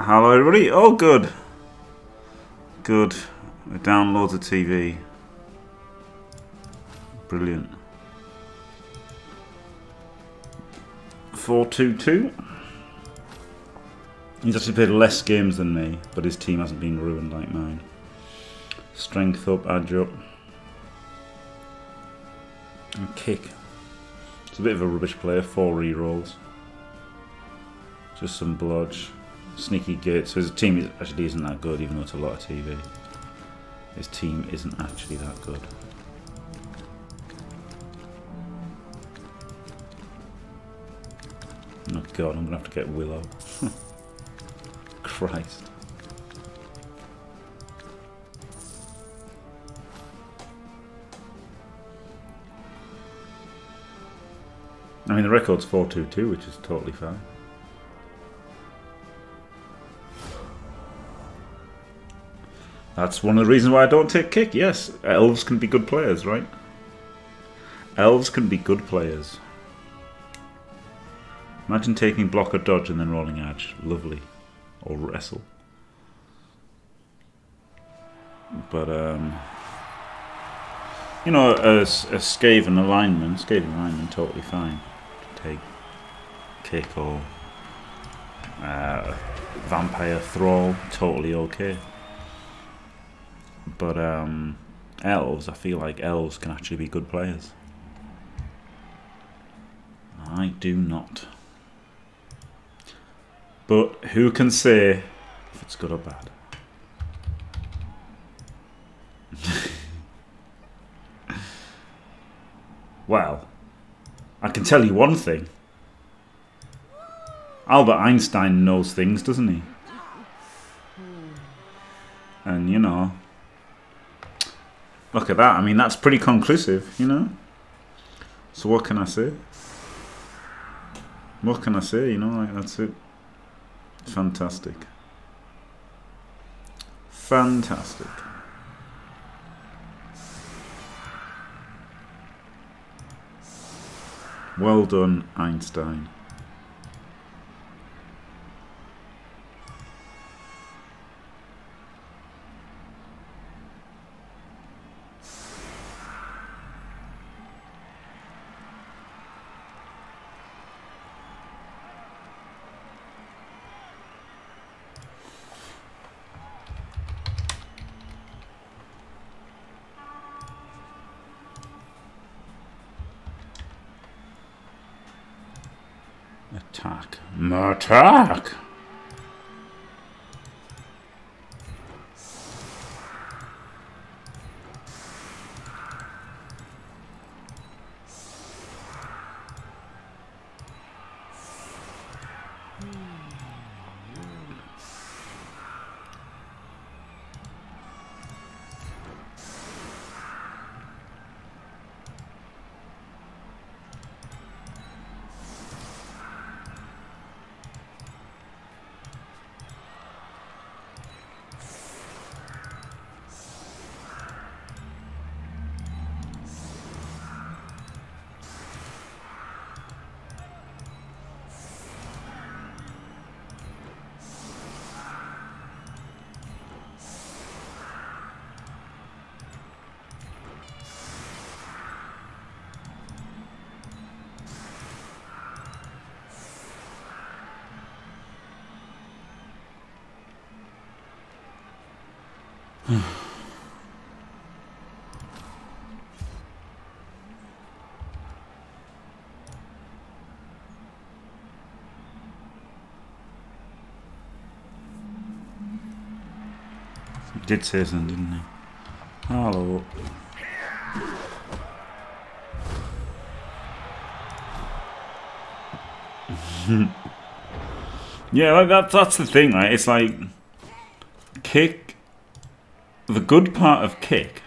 Hello everybody. Oh good. Good. It downloads a TV. Brilliant. 422. He's actually played less games than me, but his team hasn't been ruined like mine. Strength up, edge up. And kick. It's a bit of a rubbish player, four re-rolls. Just some blodge. Sneaky good. So his team is actually isn't that good, even though it's a lot of TV. His team isn't actually that good. Oh god, I'm gonna have to get Willow. Christ. I mean, the record's 422, which is totally fine. That's one of the reasons why I don't take kick. Yes, elves can be good players, right? Elves can be good players. Imagine taking block or dodge and then rolling edge. Lovely. Or wrestle. But, um... You know, a, a Skaven alignment, Skaven alignment, totally fine. To Take kick or uh, vampire thrall, totally okay. But um, elves, I feel like elves can actually be good players. I do not. But who can say if it's good or bad? well, I can tell you one thing. Albert Einstein knows things, doesn't he? And, you know, look at that. I mean, that's pretty conclusive, you know? So what can I say? What can I say, you know, like, that's it. Fantastic. Fantastic. Well done, Einstein. Attack. Attack! Did say something, didn't he? Hello. yeah, like that, that's the thing, right? It's like kick. The good part of kick,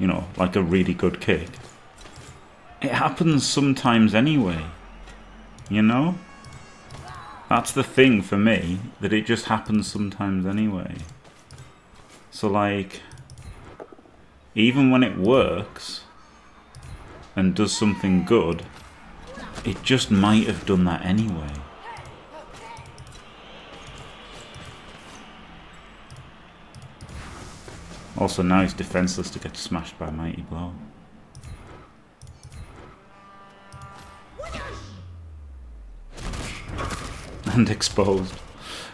you know, like a really good kick, it happens sometimes anyway. You know? That's the thing for me, that it just happens sometimes anyway. So like, even when it works and does something good, it just might have done that anyway. Also now he's defenseless to get smashed by Mighty Blow. And exposed.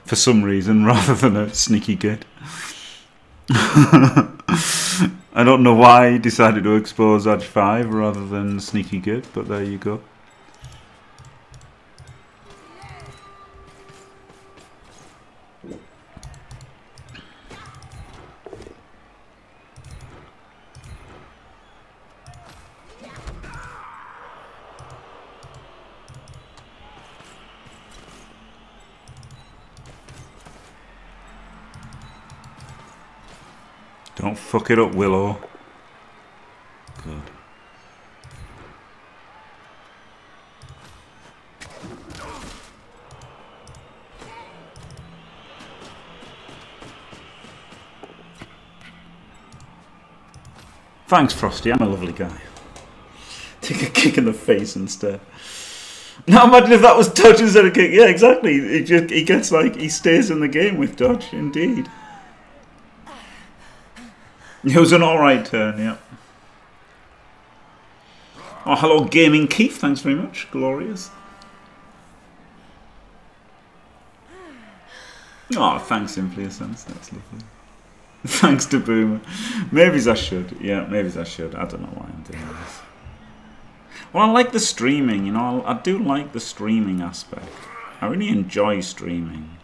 For some reason, rather than a sneaky git. I don't know why he decided to expose Edge 5 rather than Sneaky Git, but there you go. Don't fuck it up, Willow. Good. Thanks, Frosty. I'm a lovely guy. Take a kick in the face instead. Now imagine if that was Dodge instead of kick. Yeah, exactly. He just he gets like he stays in the game with Dodge. Indeed. It was an alright turn, yeah. Oh, hello, Gaming Keith. Thanks very much. Glorious. Oh, thanks, Sense. That's lovely. thanks to Boomer. Maybe I should. Yeah, maybe I should. I don't know why I'm doing this. Well, I like the streaming, you know. I do like the streaming aspect. I really enjoy streaming.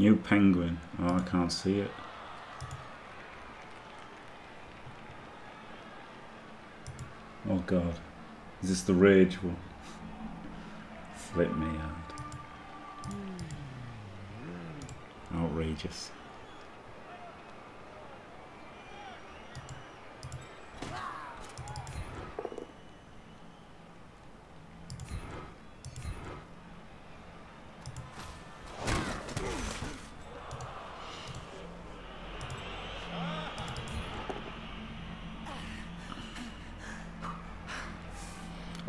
New penguin. Oh, I can't see it. Oh god. Is this the rage one? Flip me out. Hmm. Outrageous.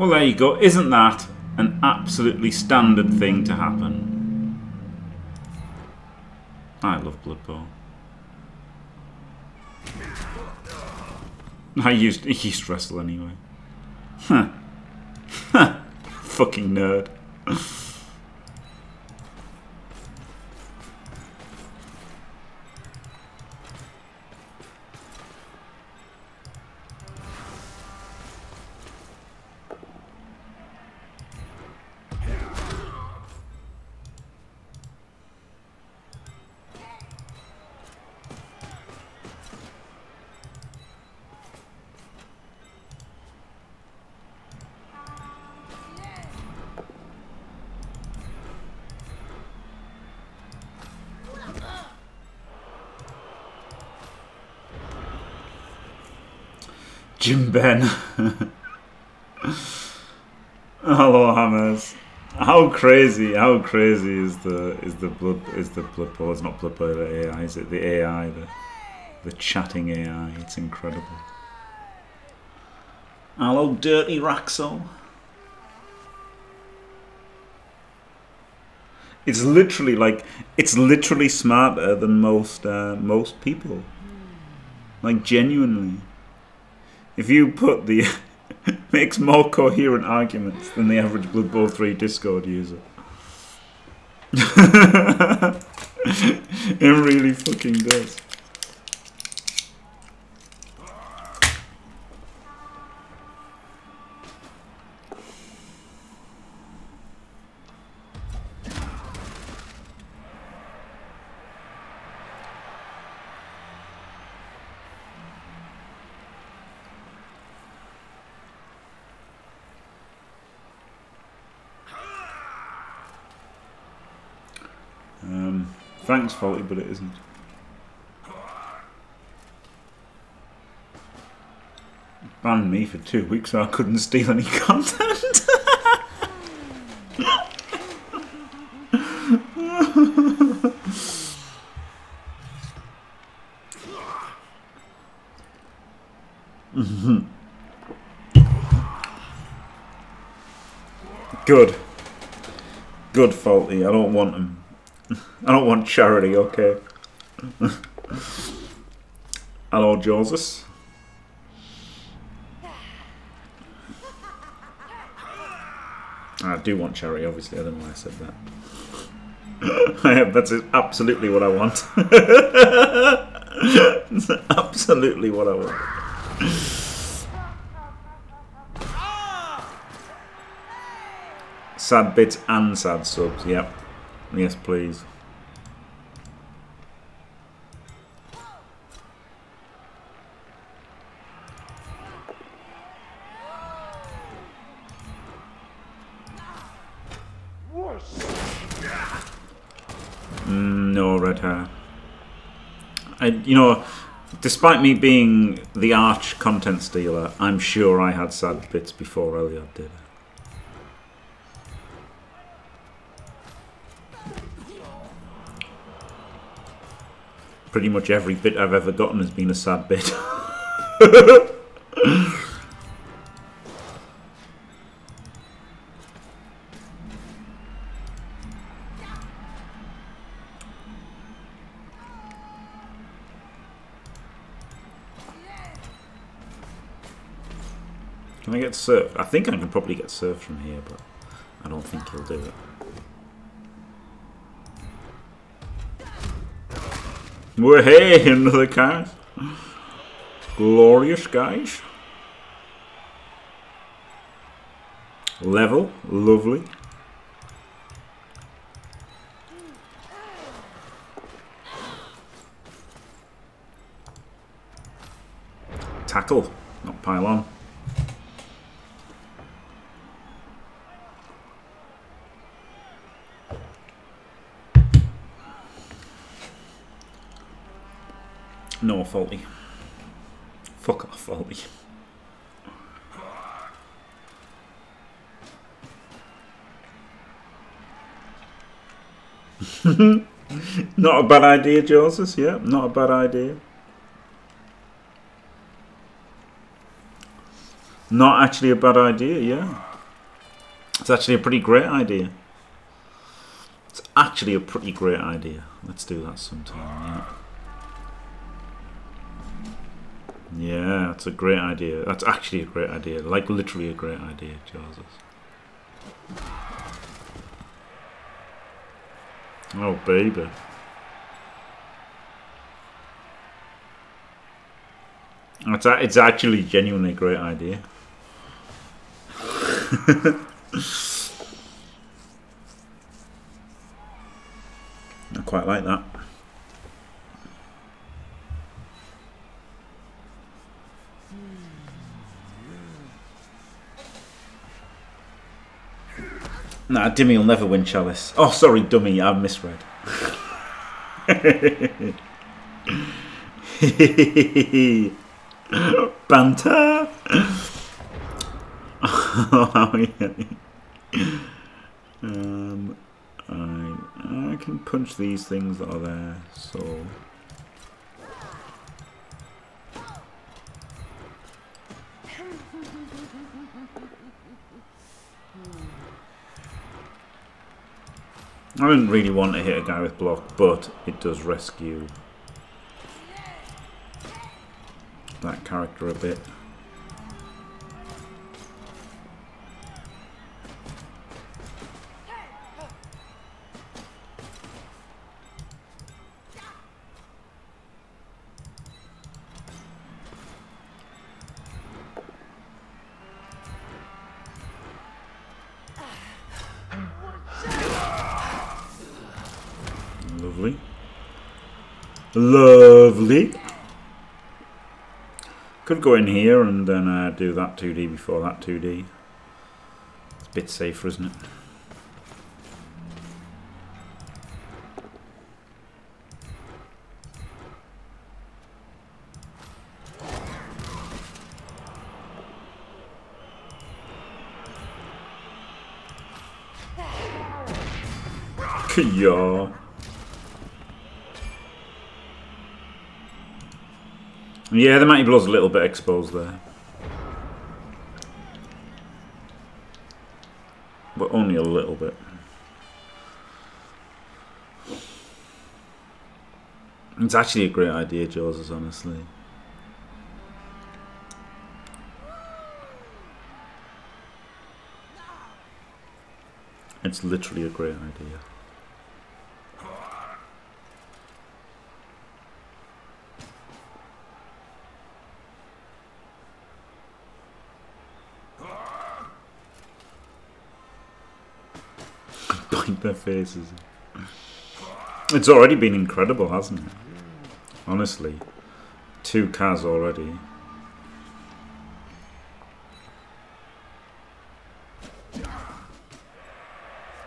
Well, there you go. Isn't that an absolutely standard thing to happen? I love Blood Bowl. I used used wrestle anyway. Huh. Fucking nerd. Jim Ben. Hello, Hammers. How crazy? How crazy is the is the blood is the blood bowl? It's not blood bowl. The AI is it the AI? The, The chatting AI, it's incredible. Hello, dirty Raxo. It's literally like it's literally smarter than most uh, most people. Like genuinely, if you put the makes more coherent arguments than the average Blood Bowl 3 Discord user. it really fucking does. Thanks, faulty, but it isn't. Banned me for two weeks, so I couldn't steal any content. Good. Good, faulty. I don't want him. I don't want charity, okay? Hello, Joseph. I do want charity, obviously. I don't know why I said that. That's absolutely what I want. That's absolutely what I want. Sad bits and sad subs, yep. Yes, please. Mm, no red hair. I, you know, despite me being the arch content stealer, I'm sure I had sad bits before Elliot did. Pretty much every bit I've ever gotten has been a sad bit. Can I think I can probably get surf from here, but I don't think he'll do it. Well, hey, another cast. Glorious, guys. Level, lovely. Tackle, not Pile On. Faulty. Fuck off, faulty. not a bad idea, Joseph. Yeah, not a bad idea. Not actually a bad idea, yeah. It's actually a pretty great idea. It's actually a pretty great idea. Let's do that sometime, yeah. Yeah, that's a great idea. That's actually a great idea. Like literally a great idea, Jesus. Oh, baby. It's, a, it's actually genuinely a great idea. I quite like that. Nah, Dimmy will never win Chalice. Oh, sorry, dummy, I misread. Banter! um, I, I can punch these things that are there, so... I didn't really want to hit a guy with block, but it does rescue that character a bit. Go in here and then uh, do that 2D before that 2D. It's a bit safer, isn't it? Yeah. Yeah, the Mighty Blow's a little bit exposed there. But only a little bit. It's actually a great idea, Jaws, honestly. It's literally a great idea. Their faces. It's already been incredible, hasn't it? Honestly. Two cars already.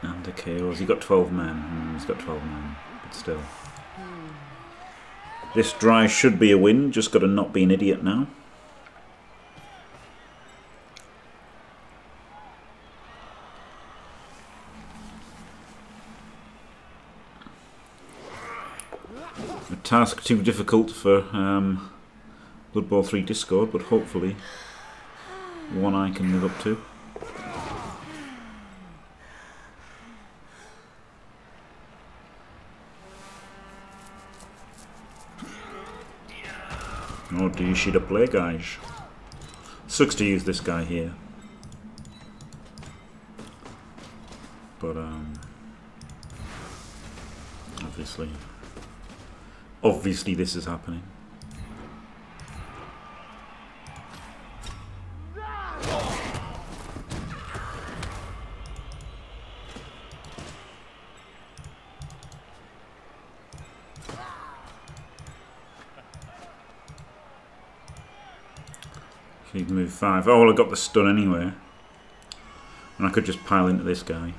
And the KOs. He got 12 men. Mm, he's got 12 men. But still. This dry should be a win. Just got to not be an idiot now. A task too difficult for um, Blood Bowl 3 Discord, but hopefully one I can live up to. Oh, do you shoot a play, guys? Sucks to use this guy here. But, um... Obviously. Obviously this is happening. Can move five. Oh, well, I got the stun anyway. And I could just pile into this guy.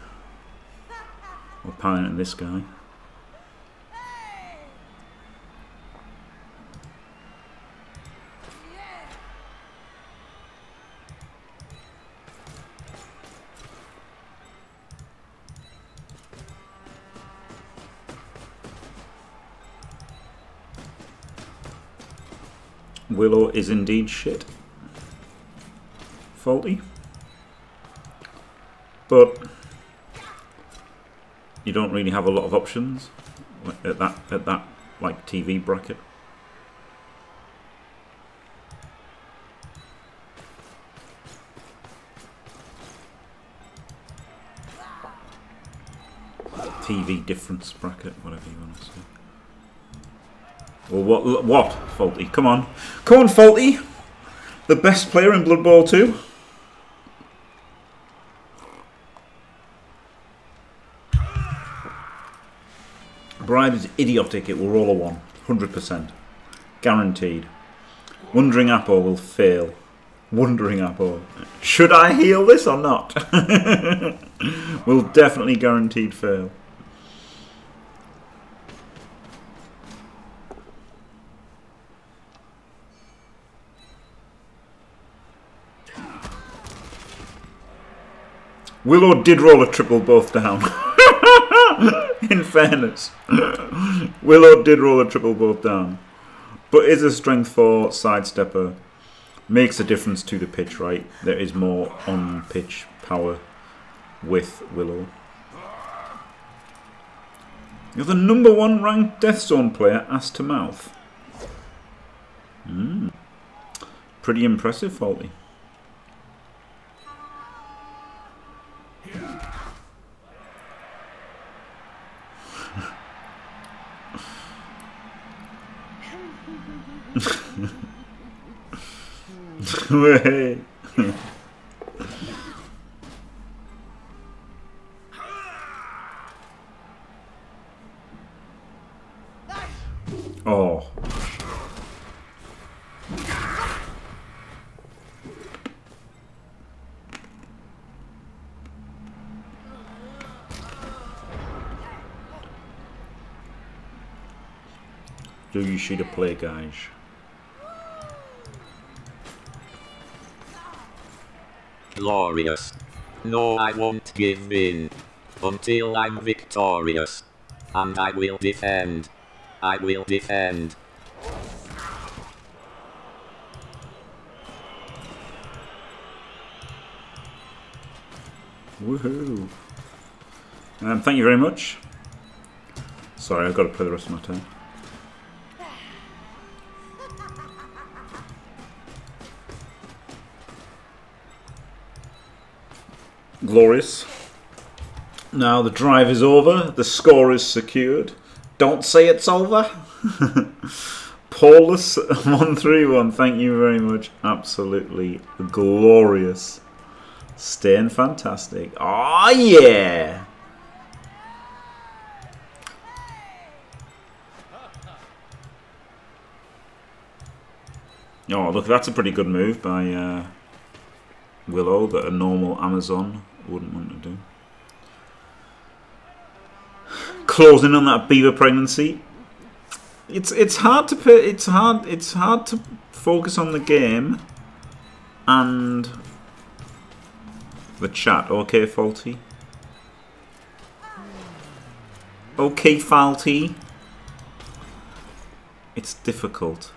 Or pile into this guy. Is indeed shit. Faulty. But you don't really have a lot of options at that at that like TV bracket. TV difference bracket, whatever you want to say. Well, what? What? Faulty, come on, come on, Faulty, the best player in Blood Bowl 2. Bribe is idiotic. It will roll a 1. one, hundred percent, guaranteed. Wondering Apple will fail. Wondering Apple. Should I heal this or not? will definitely guaranteed fail. Willow did roll a triple both down. In fairness. Willow did roll a triple both down. But is a strength 4 sidestepper. Makes a difference to the pitch, right? There is more on pitch power with Willow. You're the number one ranked Death Zone player, ass to mouth. Mm. Pretty impressive, Faulty. Oh. Do you see the play, guys? glorious. No, I won't give in. Until I'm victorious. And I will defend. I will defend. Woohoo! Um, thank you very much. Sorry, I've got to play the rest of my turn. Glorious. Now the drive is over. The score is secured. Don't say it's over. Paulus 131, thank you very much. Absolutely glorious. Staying fantastic. Oh yeah! Oh, look, that's a pretty good move by uh, Willow that a normal Amazon wouldn't want to do. Closing on that beaver pregnancy. It's it's hard to put, it's hard it's hard to focus on the game and the chat. Okay, faulty. Okay, faulty. It's difficult.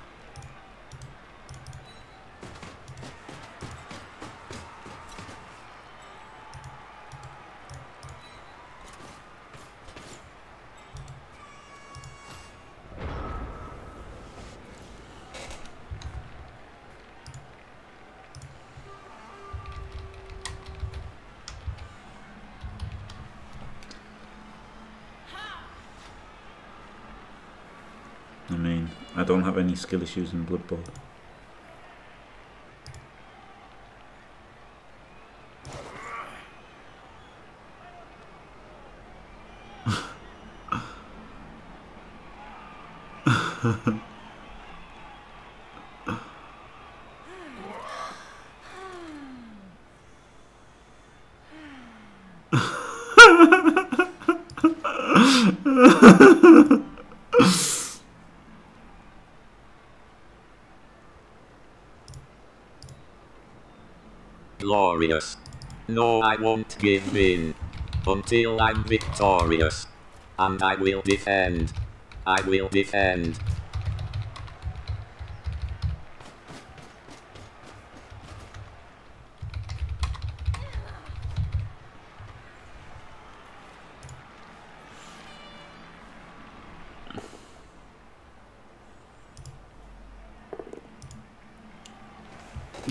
Skill issues in Blood Bowl. Glorious. No, I won't give in. Until I'm victorious. And I will defend. I will defend.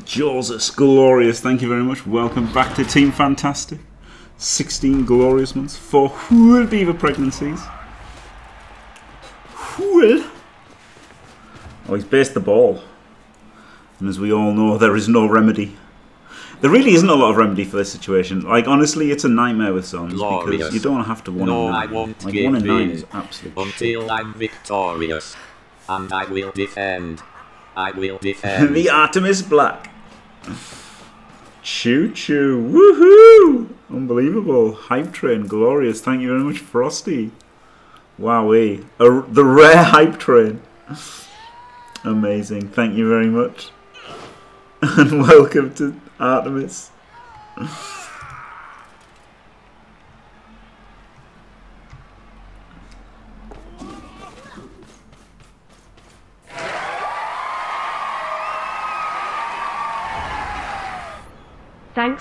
Joseph, glorious. Thank you very much. Welcome back to Team Fantastic. 16 glorious months, for whole beaver pregnancies. Whole. Oh, he's based the ball. And as we all know, there is no remedy. There really isn't a lot of remedy for this situation. Like, honestly, it's a nightmare with Sons Glorious. because you don't have to one No, in I nine. won't like, one in nine in is absolute shit. I'm victorious. And I will defend. I will defend. the Artemis Black. Choo choo. Woohoo! Unbelievable. Hype train. Glorious. Thank you very much, Frosty. Wowee. A, the rare hype train. Amazing. Thank you very much. And welcome to Artemis.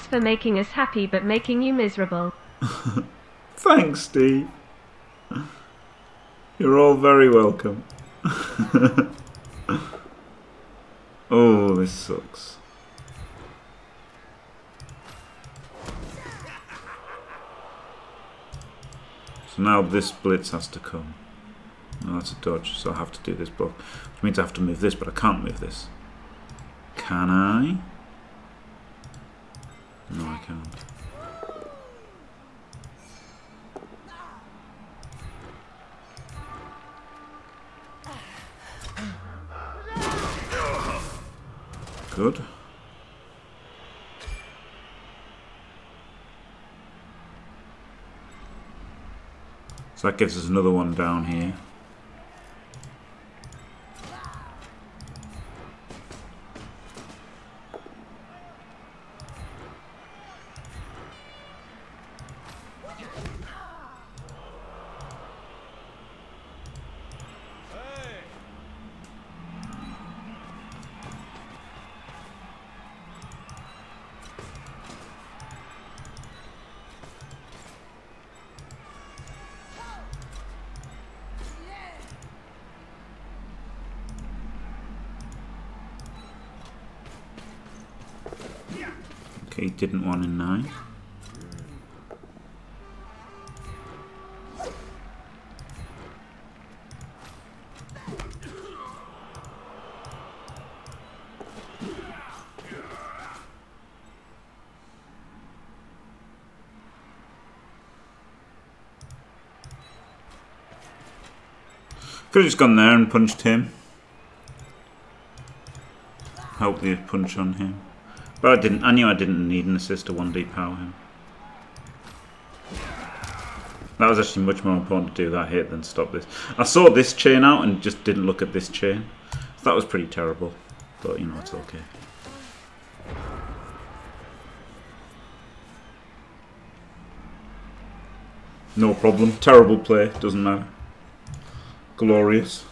For making us happy but making you miserable. Thanks, Steve. You're all very welcome. oh, this sucks. So now this blitz has to come. No, that's a dodge, so I have to do this block. Which means I have to move this, but I can't move this. Can I? No, I can't. Good. So that gives us another one down here. Okay, didn't want in nine. Could have just gone there and punched him. Hope the punch on him. But I didn't. I knew I didn't need an assist to 1D power him. That was actually much more important to do that hit than stop this. I saw this chain out and just didn't look at this chain. So that was pretty terrible. But, you know, it's okay. No problem. Terrible play. Doesn't matter. Glorious.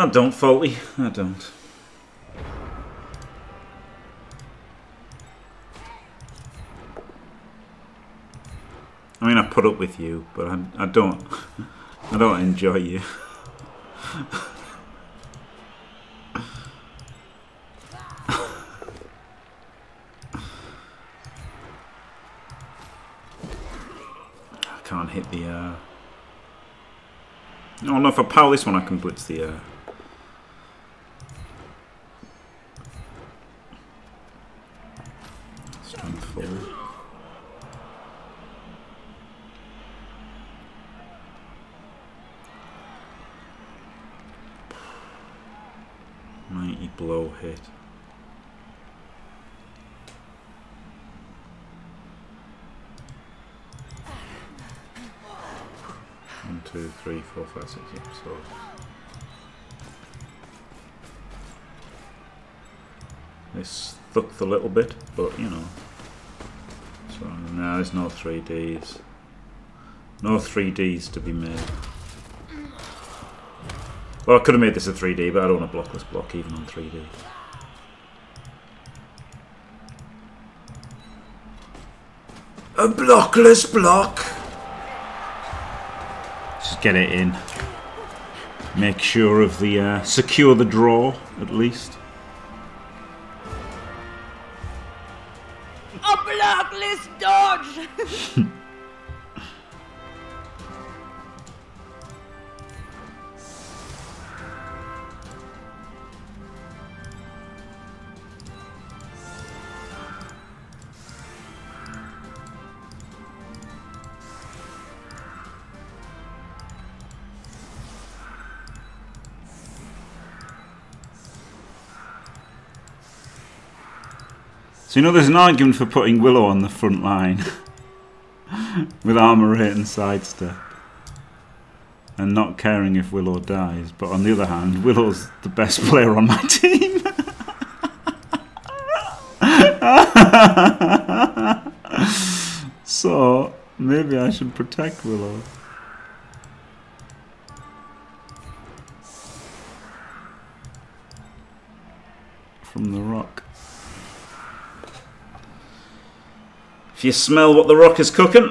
I don't, faulty. I don't. I mean, I put up with you, but I, I don't. I don't enjoy you. I can't hit the. Uh... Oh no! If I power this one, I can blitz the. Uh... Strength four. Mighty blow hit. One, two, three, four, five, six, yeah, so. This thucked a little bit, but you know. So now there's no 3Ds. No 3Ds to be made. Well, I could have made this a 3D, but I don't want a blockless block even on 3D. A blockless block! Just get it in. Make sure of the, uh, secure the draw, at least. So you know there's an argument for putting Willow on the front line with armor rate and sidestep. And not caring if Willow dies, but on the other hand, Willow's the best player on my team. so maybe I should protect Willow. If you smell what the rock is cooking.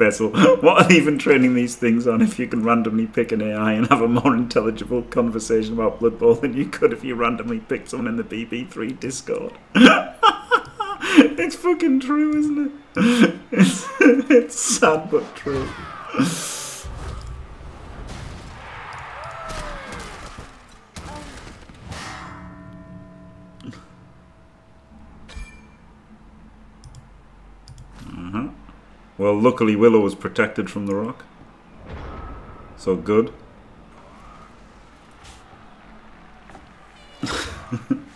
Bezel. What are even training these things on if you can randomly pick an AI and have a more intelligible conversation about Blood Bowl than you could if you randomly picked someone in the BB3 Discord? it's fucking true, isn't it? It's, it's sad but true. Luckily Willow was protected from the rock. So good.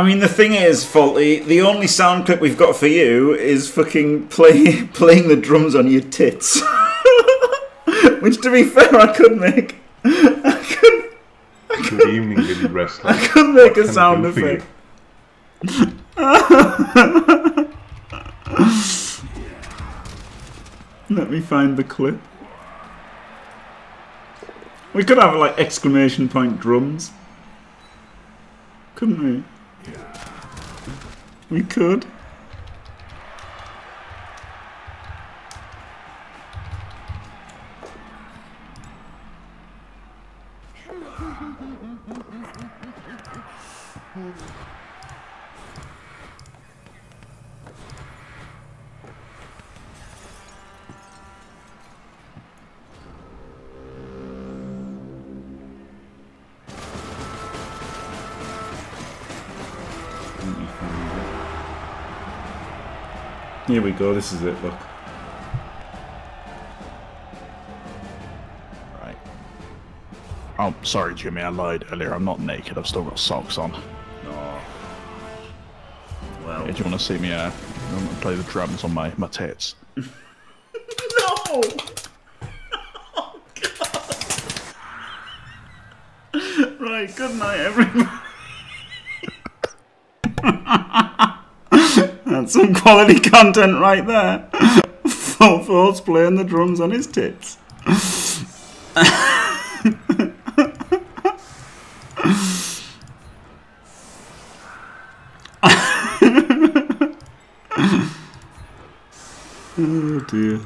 I mean, the thing is, Faulty, the only sound clip we've got for you is fucking play, playing the drums on your tits. Which, to be fair, I could make. I could, Good evening, Billy Wrestler. I could make What a sound effect. Let me find the clip. We could have like exclamation point drums. Couldn't we? We could. We go, this is it, look. Right. Oh, sorry, Jimmy. I lied earlier. I'm not naked. I've still got socks on. Oh. Well. Do you want to see me uh, play the drums on my, my tits? No! right, good night, everyone. Some quality content right there. Fofos playing the drums on his tits. oh dear.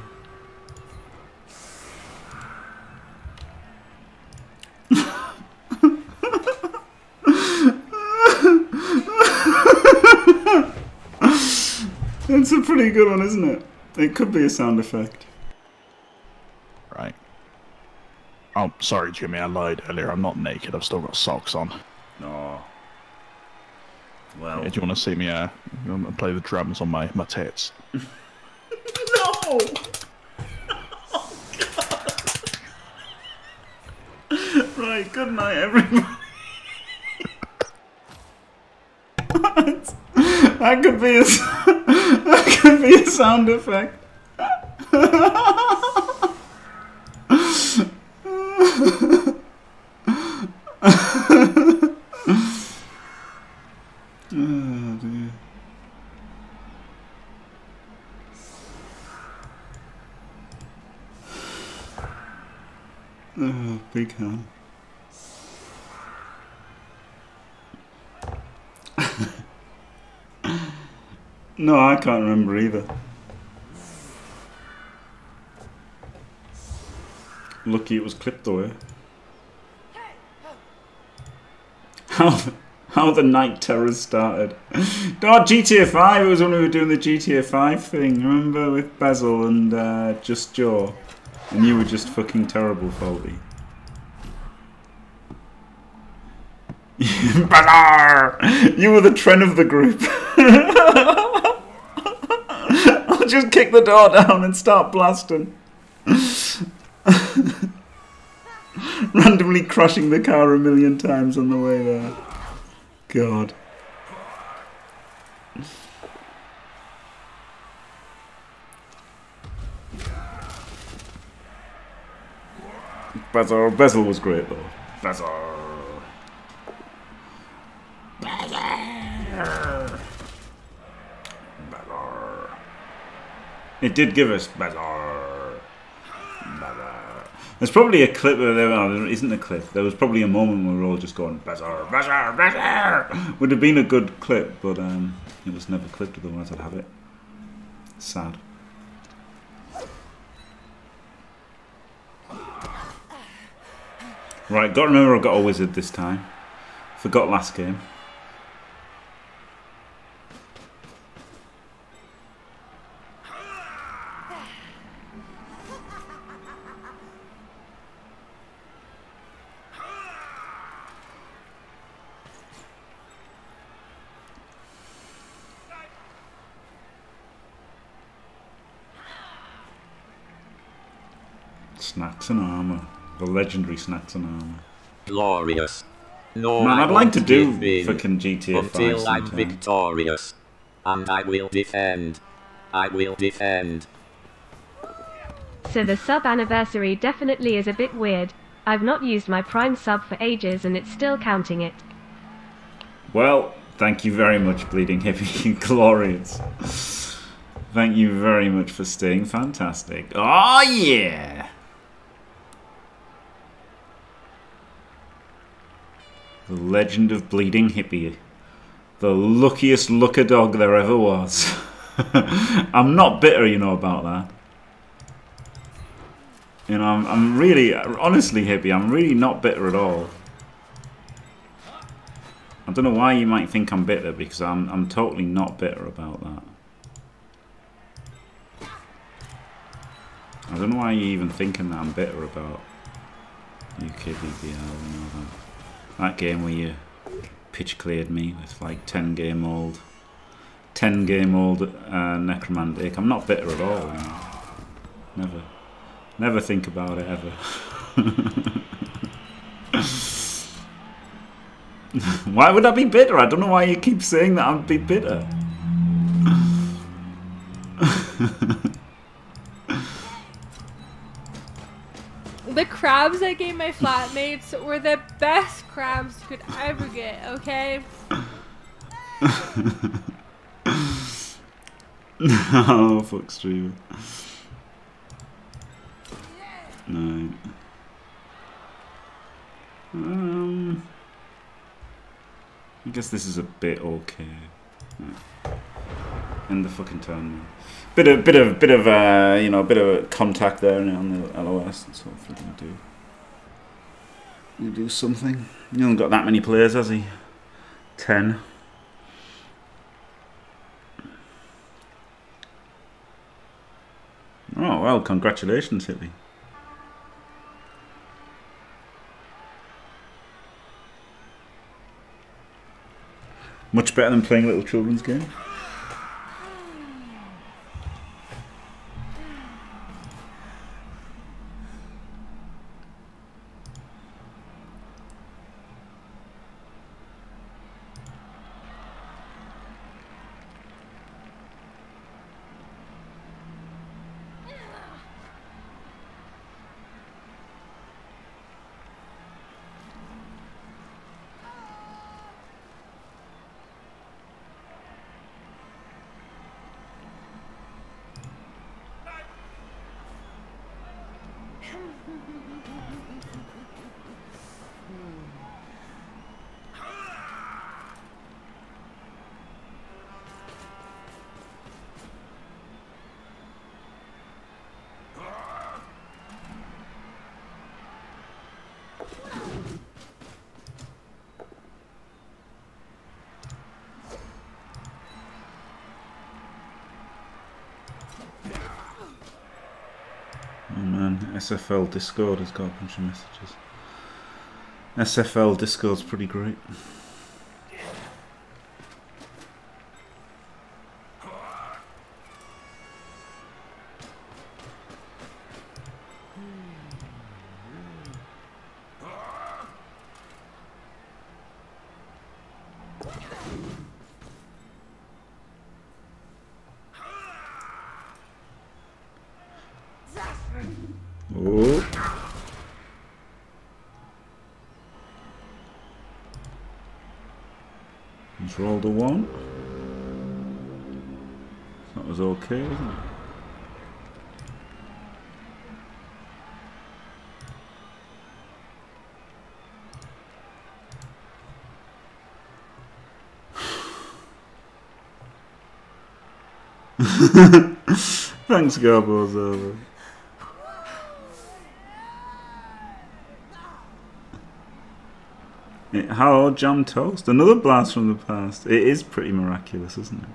Pretty good one, isn't it? It could be a sound effect. Right. Oh, sorry, Jimmy. I lied earlier. I'm not naked. I've still got socks on. No. Well. Hey, do you want to see me uh, I'm gonna play the drums on my, my tits? No! right, good night, everyone. that could be a, that could be a sound effect. oh dear. Oh, big hand. No, I can't remember either. Lucky it was clipped away. How how the night terrors started. No, GTA 5 it was when we were doing the GTA 5 thing, remember with Basil and uh, Just Jaw. And you were just fucking terrible. Bazaar! You were the trend of the group. I'll just kick the door down and start blasting. Randomly crushing the car a million times on the way there. God. Bazaar. Bezel was great though. Bazaar. Bazaar. Bazaar. It did give us Bazaar. Bazaar. There's probably a clip where there, no, there isn't a clip. There was probably a moment where we were all just going Bazaar, Bazaar, Bazaar. Would have been a good clip, but um, it was never clipped. Otherwise, I'd have it. Sad. Right, got to remember I've got a wizard this time. Forgot last game. Snacks and armor. The legendary snacks and armor. Glorious. No, Man, I I'd like to do give fucking GTA 5 I'm sometime. victorious. And I will defend. I will defend. So the sub anniversary definitely is a bit weird. I've not used my Prime sub for ages and it's still counting it. Well, thank you very much, Bleeding Hippie. Glorious. Thank you very much for staying fantastic. Oh, yeah! The legend of Bleeding Hippie. The luckiest looker dog there ever was. I'm not bitter, you know, about that. You know, I'm, I'm really, honestly, Hippie, I'm really not bitter at all. I don't know why you might think I'm bitter because I'm I'm totally not bitter about that. I don't know why you're even thinking that I'm bitter about UK BBL and all that. That game where you pitch cleared me with like 10 game old 10 game old uh, necromantic. I'm not bitter at all. Never. Never think about it ever. why would I be bitter? I don't know why you keep saying that I'd be bitter. crabs I gave my flatmates were the best crabs you could ever get, okay? oh, fuck streamer. No. Um, I guess this is a bit okay. Yeah. End the fucking turn. Bit of, bit of, bit of, uh, you know, a bit of contact there on the LOS. That's hopefully gonna do. Gonna do something. He hasn't got that many players, has he? Ten. Oh well, congratulations, Hippie. Much better than playing a little children's game. Oh man, SFL Discord has got a bunch of messages. SFL Discord's pretty great. Oh. He's rolled a one. That was okay, wasn't it? Thanks, Garbozar. How jam toast? Another blast from the past. It is pretty miraculous, isn't it?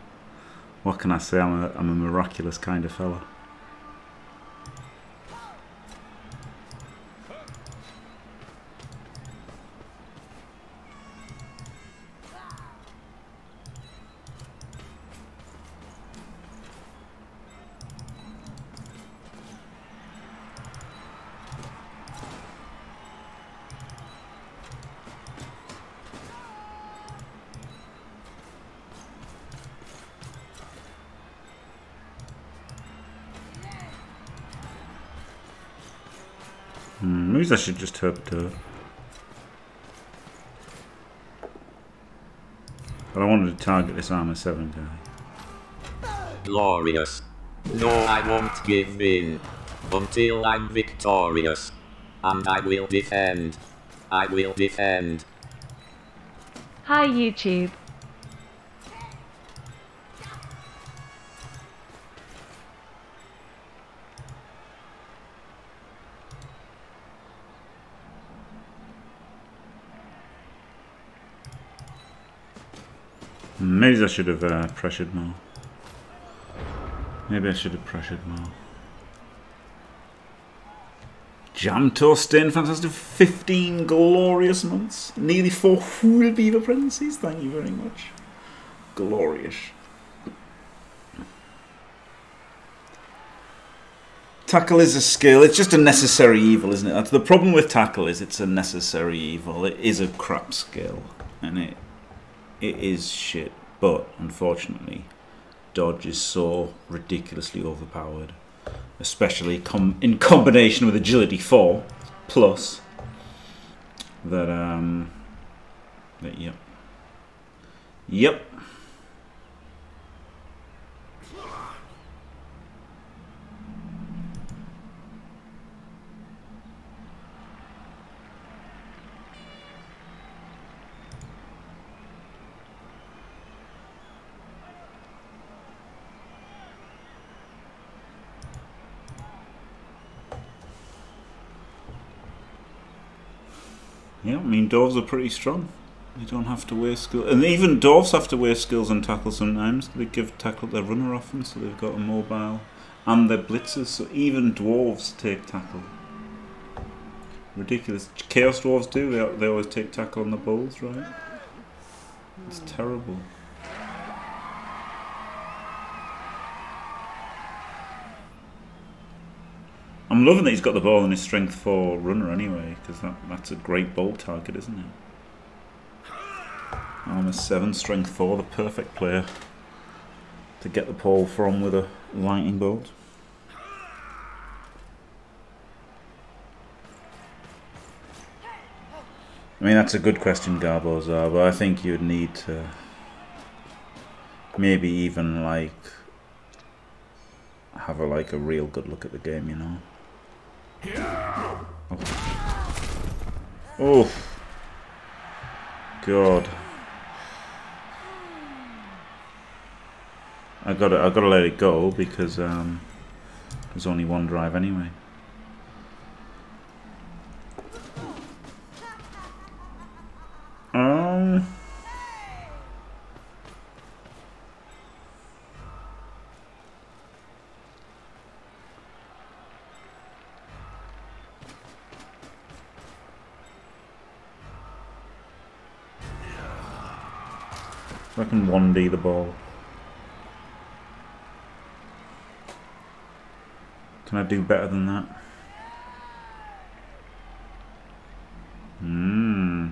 What can I say? I'm a I'm a miraculous kind of fella. Should just hope to. But I wanted to target this armor seven guy. Glorious. No, I won't give in. Until I'm victorious. And I will defend. I will defend. Hi YouTube. Maybe I should have uh, pressured more. Maybe I should have pressured more. Jam Toastin, fantastic 15 glorious months. Nearly four full beaver pregnancies. Thank you very much. Glorious. Tackle is a skill. It's just a necessary evil, isn't it? That's the problem with tackle is it's a necessary evil. It is a crap skill, and it it is shit. But unfortunately, dodge is so ridiculously overpowered, especially com- in combination with agility four plus. That um. That yep. Yep. Dwarves are pretty strong. They don't have to wear skill, and even dwarves have to wear skills and tackle sometimes. They give tackle their runner often, so they've got a mobile, and their blitzers. So even dwarves take tackle. Ridiculous. Chaos dwarves do. They they always take tackle on the bulls, right? It's terrible. I'm loving that he's got the ball in his strength four runner anyway, because that, that's a great ball target, isn't it? Armor seven, strength four, the perfect player to get the ball from with a lightning bolt. I mean, that's a good question, Garbozar, but I think you'd need to maybe even like have a like a real good look at the game, you know. Oh. God. I gotta I gotta let it go because um, there's only one drive anyway. 1D the ball. Can I do better than that? Hmm.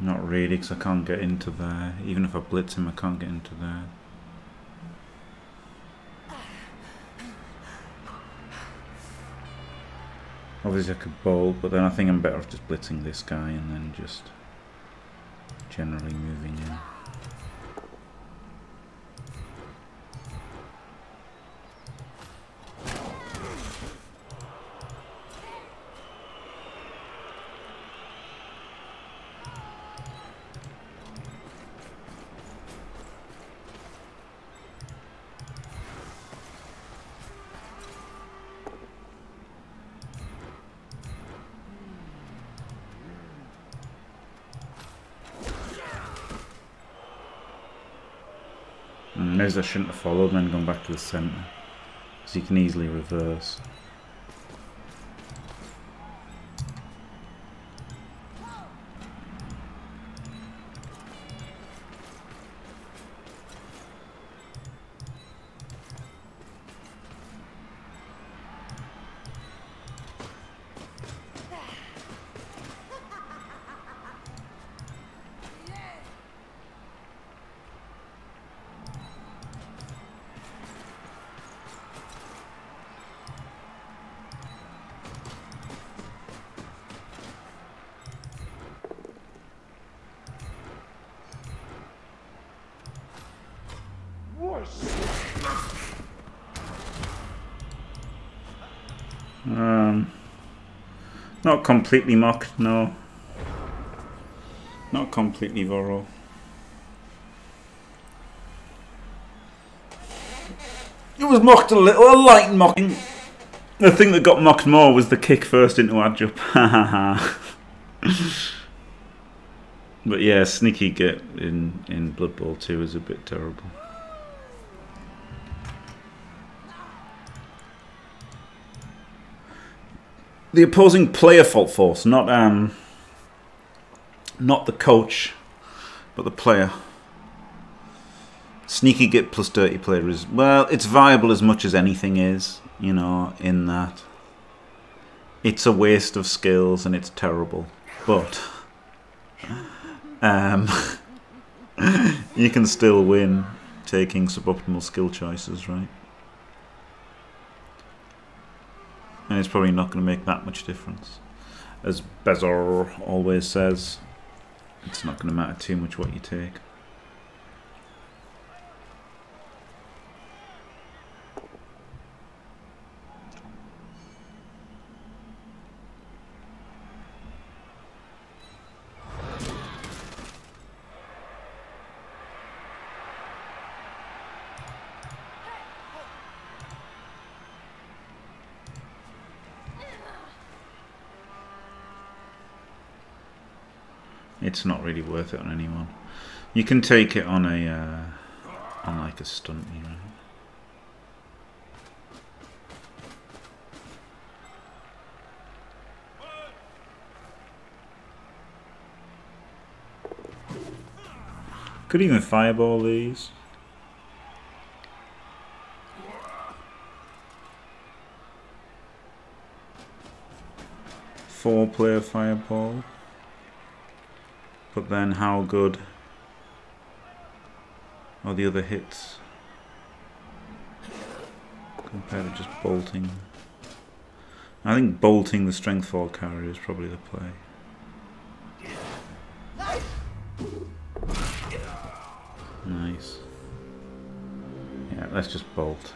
Not really, because I can't get into there. Even if I blitz him, I can't get into there. Obviously I could bowl, but then I think I'm better off just blitzing this guy and then just generally moving in. And maybe I shouldn't have followed and then gone back to the centre. Because you can easily reverse. Um, not completely mocked, no. Not completely Voro. It was mocked a little, a light mocking. The thing that got mocked more was the kick first into Adjup. but yeah, sneaky git in, in Blood Bowl 2 is a bit terrible. The opposing player fault force, not um, not the coach, but the player. Sneaky git plus dirty player is well, it's viable as much as anything is, you know, in that it's a waste of skills and it's terrible, but um, you can still win taking suboptimal skill choices, right? And it's probably not going to make that much difference. As Bezor always says, it's not going to matter too much what you take. It's not really worth it on anyone. You can take it on a uh, on like a stunt, you know. Could even fireball these. Four player fireball. But then how good are the other hits compared to just bolting? I think bolting the strength 4 carrier is probably the play. Nice. Yeah, let's just bolt.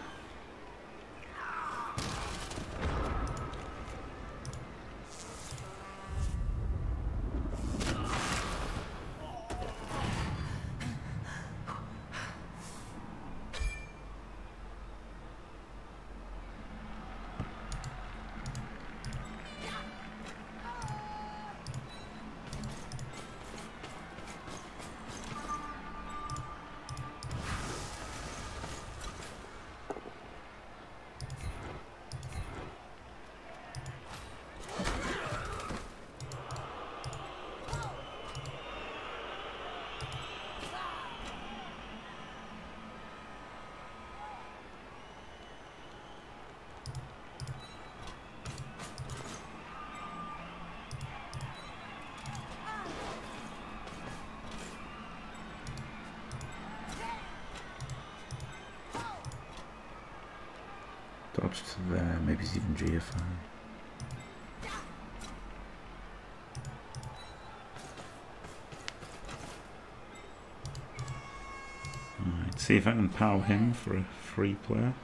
See if I can power him for a free player.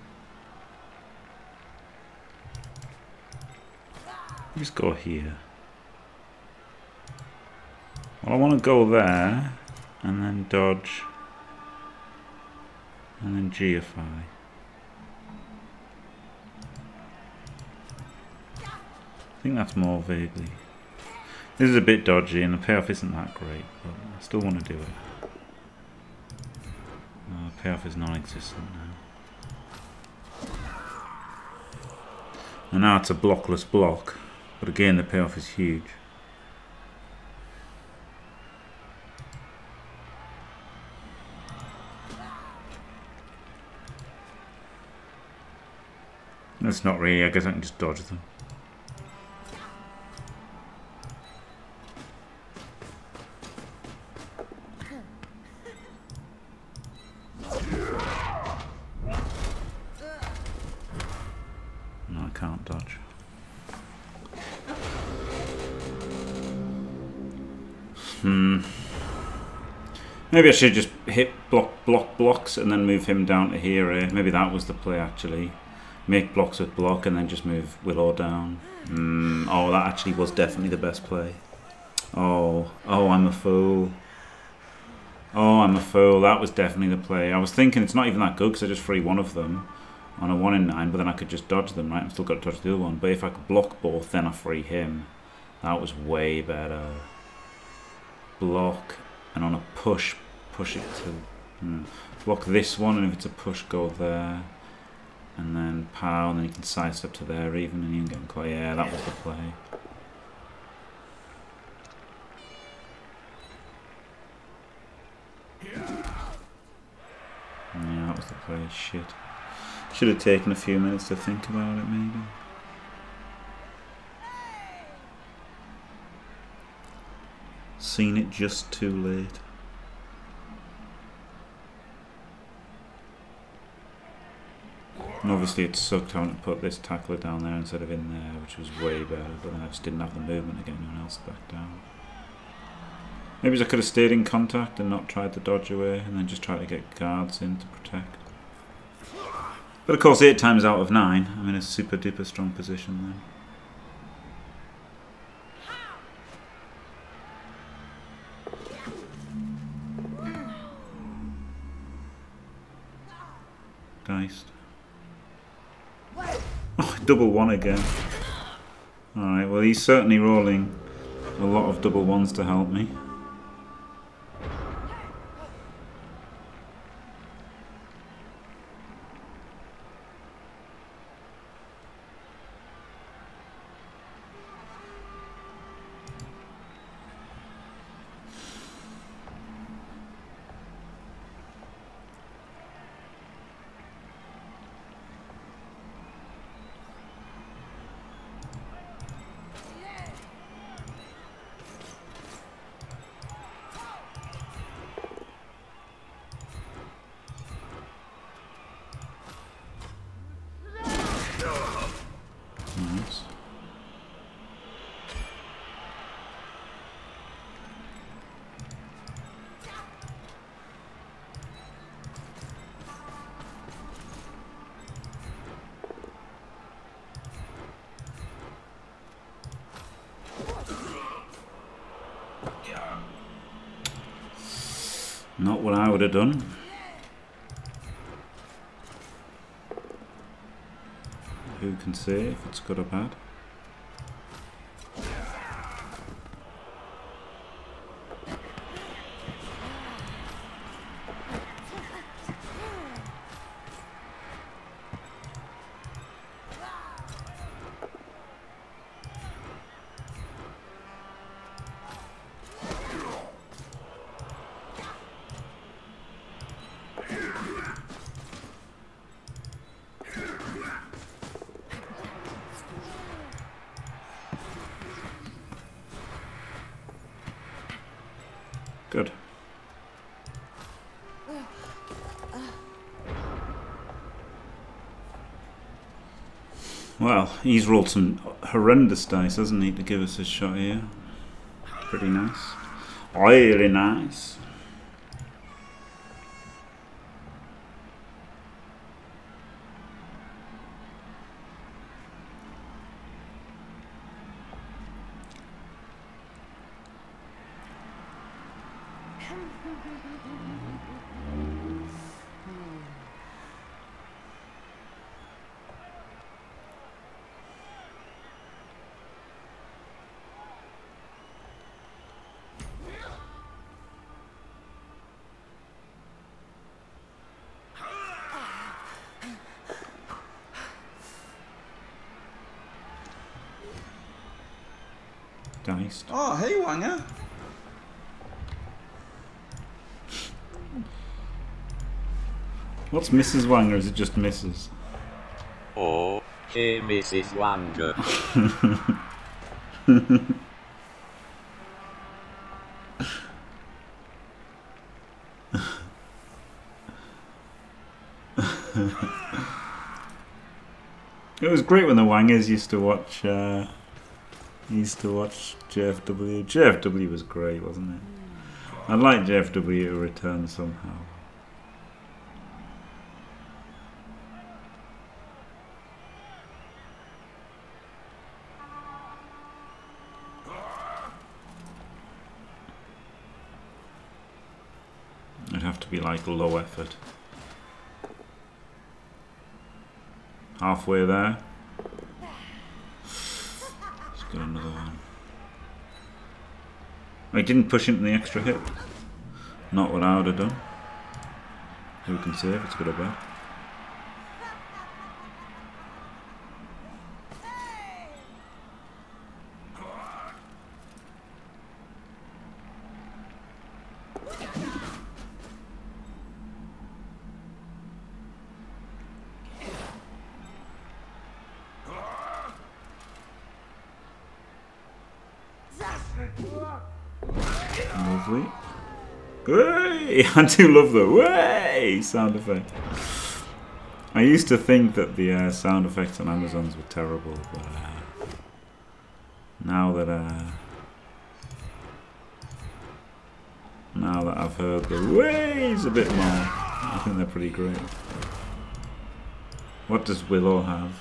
Just go here. Well, I want to go there, and then dodge, and then GFI. I think that's more vaguely. This is a bit dodgy and the payoff isn't that great, but I still want to do it. Payoff is non-existent now. And now it's a blockless block, but again the payoff is huge. That's not really, I guess I can just dodge them. Maybe I should just hit block block blocks and then move him down to here. Eh? Maybe that was the play actually. Make blocks with block and then just move Willow down. Hmm. Oh, that actually was definitely the best play. Oh, oh, I'm a fool. Oh, I'm a fool. That was definitely the play. I was thinking it's not even that good because I just free one of them on a 1 in 9, but then I could just dodge them, right? I've still got to dodge the other one. But if I could block both, then I free him. That was way better. Block, and on a push, push it to... Hmm. Block this one, and if it's a push, go there. And then pow, and then you can sidestep to there even, and you can get quite... Yeah, that was the play. Yeah, that was the play. Shit. Should have taken a few minutes to think about it, maybe. Seen it just too late. And obviously it sucked having to put this tackler down there instead of in there, which was way better, but then I just didn't have the movement to get anyone else back down. Maybe I could have stayed in contact and not tried to dodge away, and then just try to get guards in to protect. But of course, 8 times out of 9, I'm in a super duper strong position then. Double one again. Alright, well he's certainly rolling a lot of double ones to help me. Would have done. Who can say if it's good or bad? Good. Well, he's rolled some horrendous dice, hasn't he, to give us a shot here. Pretty nice. Really nice. Diced. What's Mrs. Wang or is it just Mrs.? Oh, hey Mrs. Wanger. It was great when the Wangers used to watch. Uh, used to watch JFW. JFW was great, wasn't it? I'd like JFW to return somehow. It'd have to be like low effort. Halfway there. Let's another one. I didn't push into the extra hit. Not what I would have done. Who can say if it's good or bad? Lovely. Way! I do love the way sound effect. I used to think that the uh, sound effects on Amazon's were terrible, but uh, now that uh, now that I've heard the ways a bit more, I think they're pretty great. What does Willow have?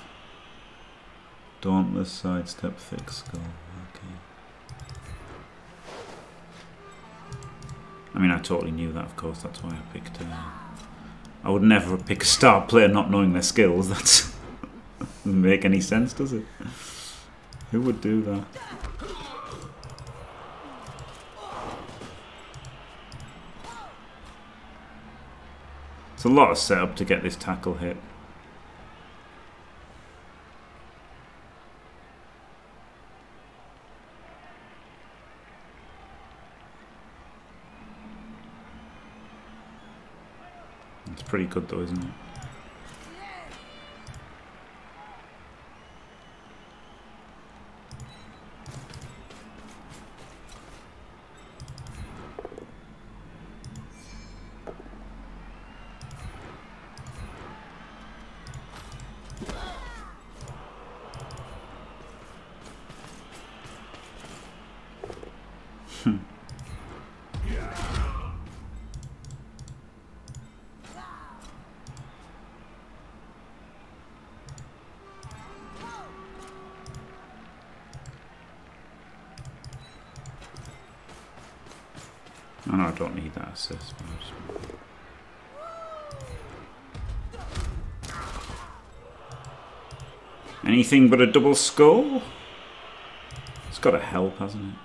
Dauntless sidestep thick skull. I mean, I totally knew that, of course. That's why I picked. Uh, I would never pick a star player not knowing their skills. That doesn't make any sense, does it? Who would do that? It's a lot of setup to get this tackle hit. It's pretty good isn't? I don't need that assist. Anything but a double skull? It's got to help, hasn't it?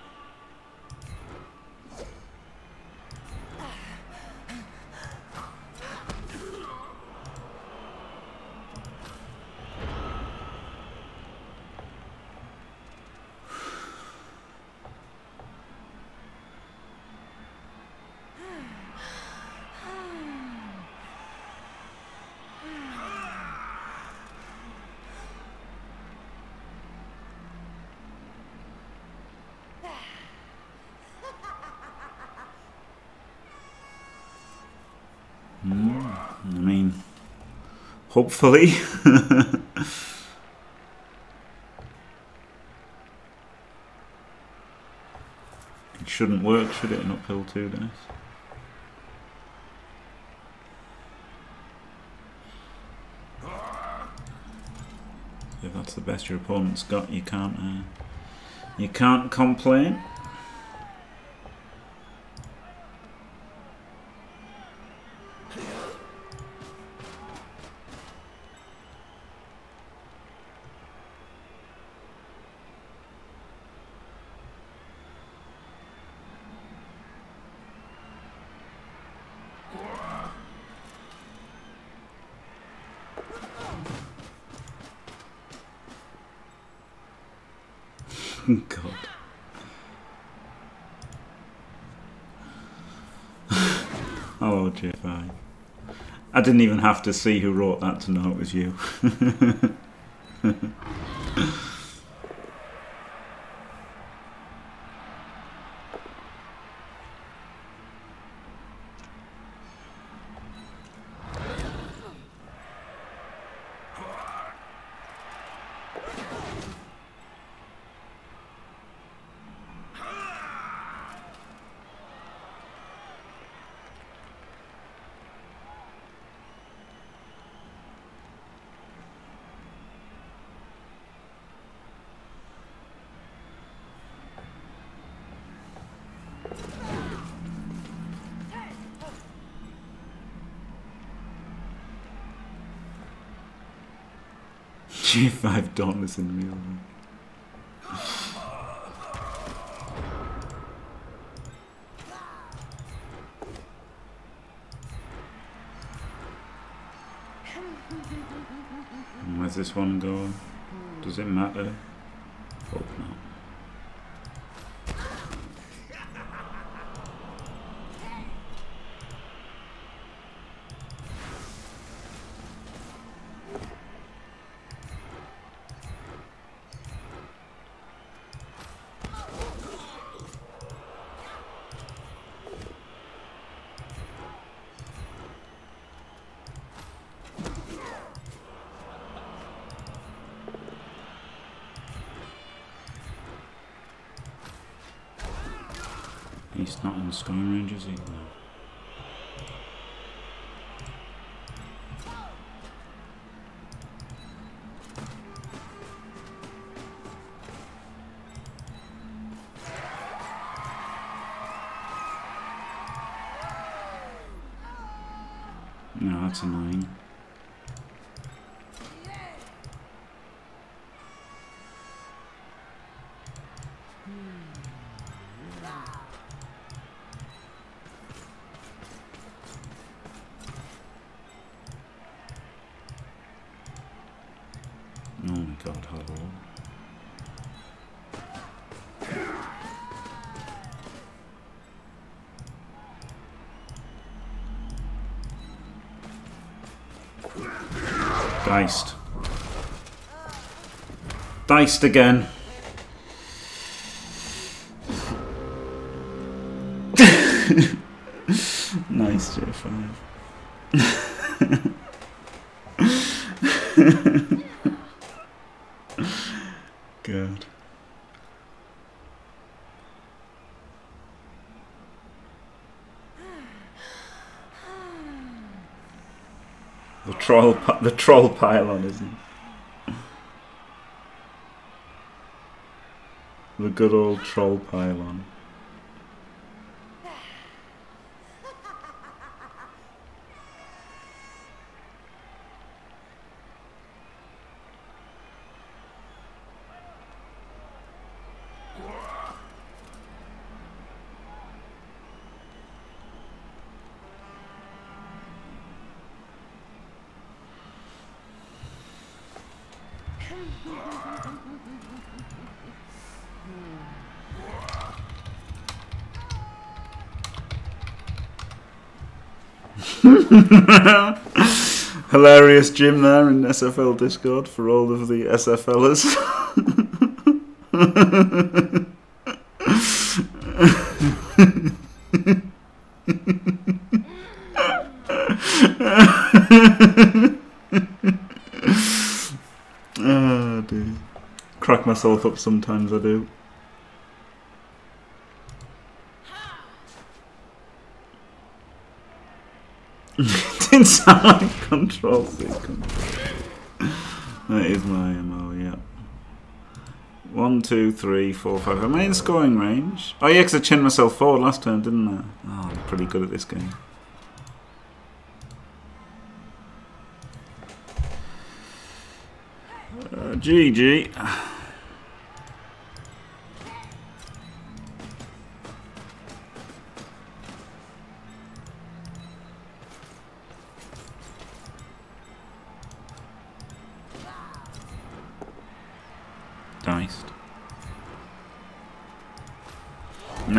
I mean, hopefully. it shouldn't work, should it, in uphill two days? If that's the best your opponent's got, you can't. Uh, you can't complain. God. Hello, GFI. I didn't even have to see who wrote that to know it was you. G5 Dauntless in real life. Where's this one going? Does it matter? That's annoying. Diced. Diced again. nice, J5. Good. The troll, pi- the troll pylon, isn't? The good old troll pylon. Hilarious Jim there in SFL Discord for all of the SFLers. oh dear. Crack myself up sometimes I do. Sound control C. That is my MO, yeah. One, two, three, four, five. Am I in scoring range? Oh yeah, because I chinned myself forward last turn, didn't I? Oh, I'm pretty good at this game. Uh, GG.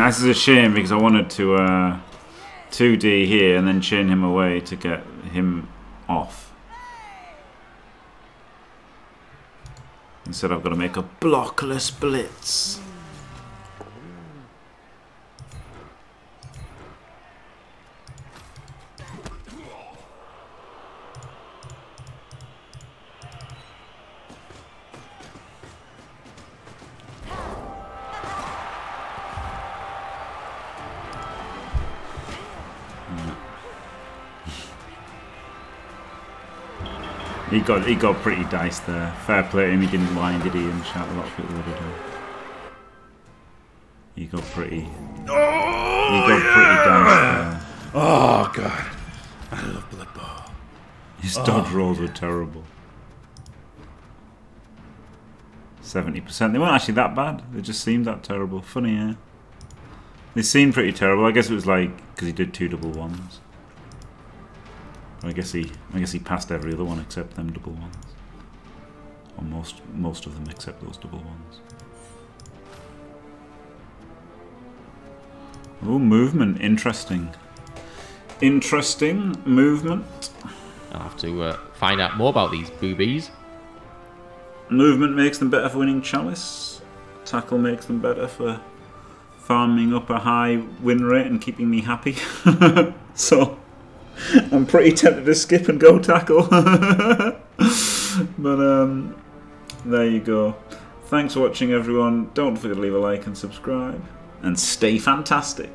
This is a shame because I wanted to uh, 2D here and then chain him away to get him off. Instead I've got to make a blockless blitz. Got he got pretty diced there. Fair play to him, he didn't whine, did he? And shout a lot of people would have done. He got pretty. he got pretty oh, diced there. Oh god. I love Blood Bowl. His dodge oh. rolls were terrible. Seventy percent. They weren't actually that bad. They just seemed that terrible. Funny, yeah. They seemed pretty terrible. I guess it was like because he did two double ones. I guess he, I guess he passed every other one except them double ones, or most, most of them except those double ones. Oh, movement, interesting. Interesting movement. I'll have to uh, find out more about these boobies. Movement makes them better for winning chalice. Tackle makes them better for farming up a high win rate and keeping me happy. so. I'm pretty tempted to skip and go tackle. but um, there you go. Thanks for watching, everyone. Don't forget to leave a like and subscribe. And stay fantastic.